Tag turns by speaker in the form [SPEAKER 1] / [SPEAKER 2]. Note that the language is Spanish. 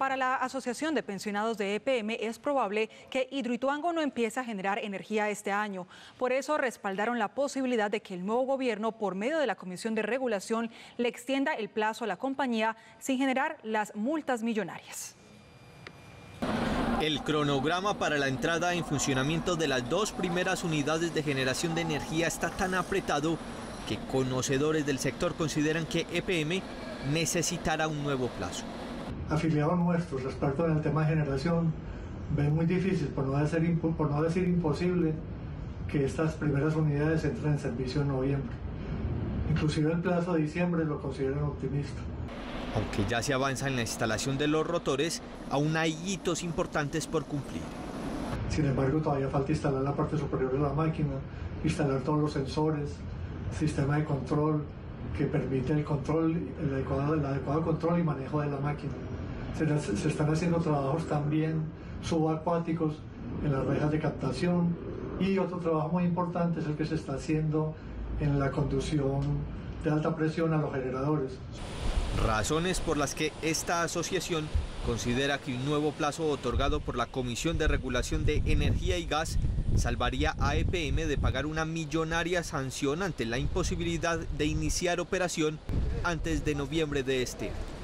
[SPEAKER 1] Para la Asociación de Pensionados de EPM es probable que Hidroituango no empiece a generar energía este año. Por eso respaldaron la posibilidad de que el nuevo gobierno, por medio de la Comisión de Regulación, le extienda el plazo a la compañía sin generar las multas millonarias.
[SPEAKER 2] El cronograma para la entrada en funcionamiento de las dos primeras unidades de generación de energía está tan apretado que conocedores del sector consideran que EPM necesitará un nuevo plazo
[SPEAKER 3] afiliados nuestros respecto al tema de generación ven muy difícil, por no, decir, por no decir imposible, que estas primeras unidades entren en servicio en noviembre. Inclusive el plazo de diciembre lo consideran optimista.
[SPEAKER 2] Aunque ya se avanza en la instalación de los rotores, aún hay hitos importantes por cumplir.
[SPEAKER 3] Sin embargo, todavía falta instalar la parte superior de la máquina, instalar todos los sensores, sistema de control que permite el control, el adecuado, el adecuado control y manejo de la máquina se, están haciendo trabajos también subacuáticos en las rejas de captación y otro trabajo muy importante es el que se está haciendo en la conducción de alta presión a los generadores.
[SPEAKER 2] Razones por las que esta asociación considera que un nuevo plazo otorgado por la Comisión de Regulación de Energía y Gas salvaría a EPM de pagar una millonaria sanción ante la imposibilidad de iniciar operación antes de noviembre de este año.